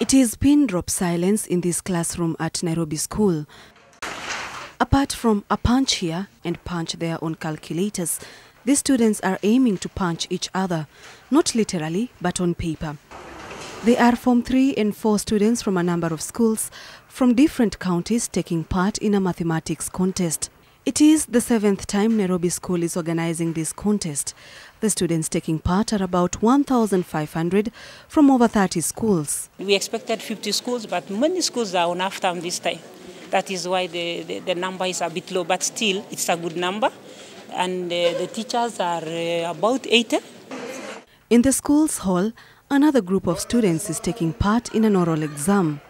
It is pin drop silence in this classroom at Nairobi School. Apart from a punch here and punch there on calculators, these students are aiming to punch each other, not literally, but on paper. They are Form 3 and 4 students from a number of schools from different counties taking part in a mathematics contest. It is the seventh time Nairobi School is organizing this contest. The students taking part are about 1,500 from over 30 schools. We expected 50 schools, but many schools are on half term this time. That is why the, the, the number is a bit low, but still it's a good number. And uh, the teachers are uh, about 80. In the school's hall, another group of students is taking part in an oral exam.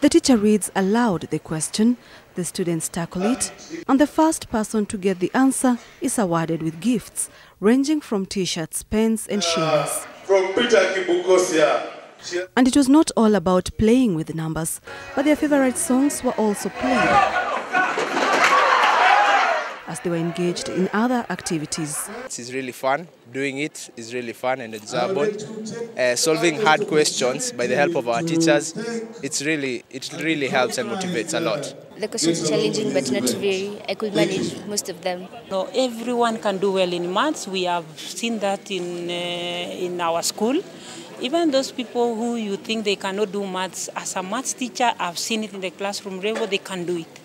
The teacher reads aloud the question, the students tackle it, and the first person to get the answer is awarded with gifts ranging from t-shirts, pens and ah, shillings. From Peter Kibukosia. And it was not all about playing with numbers, but their favorite songs were also played as they were engaged in other activities. It is really fun. Doing it is really fun and enjoyable. Uh, solving hard questions by the help of our teachers, it's really, it really helps and motivates a lot. The questions are challenging, but not very. I could manage most of them. No, everyone can do well in maths. We have seen that in, uh, in our school. Even those people who you think they cannot do maths, as a maths teacher, I've seen it in the classroom level, they can do it.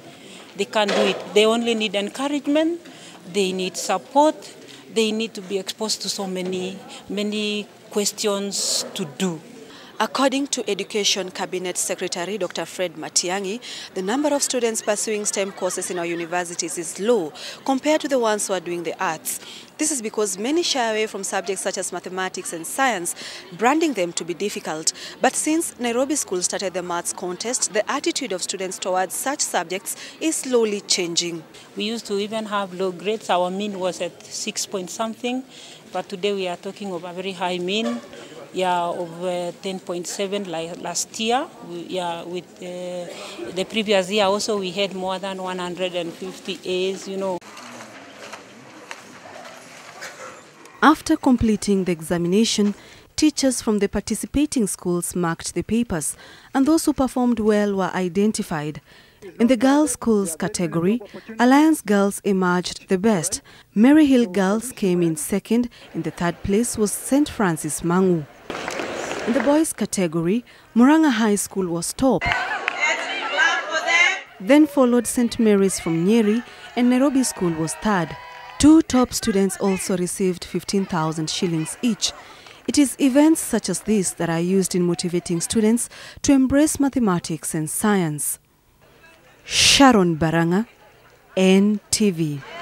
They can do it. They only need encouragement, they need support, they need to be exposed to so many, many questions to do. According to Education Cabinet Secretary Dr. Fred Matiang'i, the number of students pursuing STEM courses in our universities is low compared to the ones who are doing the arts. This is because many shy away from subjects such as mathematics and science, branding them to be difficult. But since Nairobi School started the maths contest, the attitude of students towards such subjects is slowly changing. We used to even have low grades. Our mean was at six point something, but today we are talking of a very high mean yeah, of uh, 10.7 like last year. We, yeah, with uh, the previous year also we had more than 150 A's, you know. After completing the examination, teachers from the participating schools marked the papers and those who performed well were identified. In the girls' schools category, Alliance Girls emerged the best. Mary Hill Girls came in second. In the third place was St. Francis Mangu. In the boys category, Murang'a High School was top. Then followed St. Mary's from Nyeri and Nairobi School was third. Two top students also received 15,000 shillings each. It is events such as this that are used in motivating students to embrace mathematics and science. Sharon Barang'a, NTV.